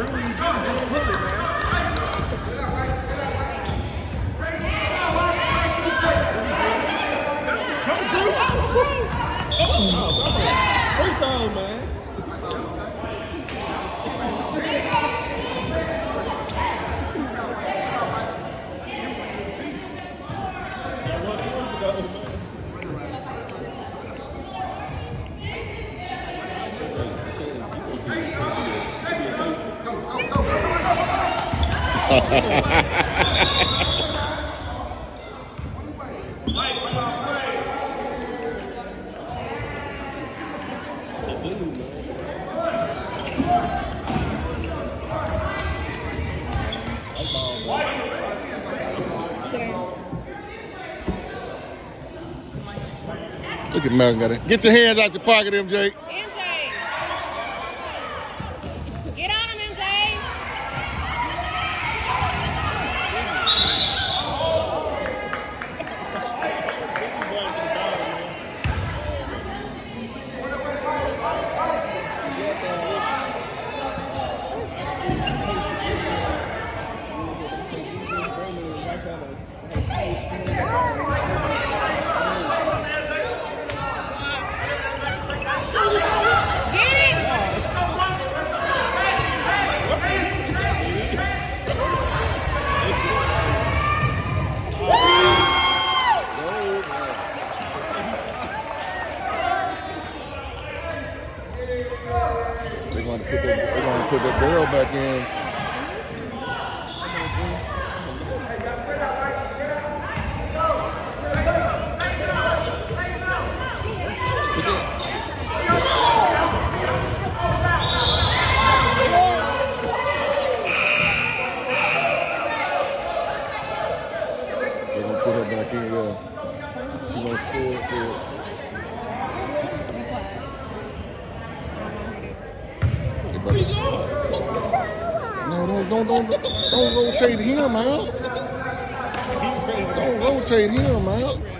Drew, you just didn't hit it, man. Look at Malcolm got it. Get your hands out your pocket, MJ. They're gonna put that they're gonna put that barrel back in. Put her back in, yeah. She gonna score for it. They about to- No, don't don't don't don't rotate him out. Don't rotate him out.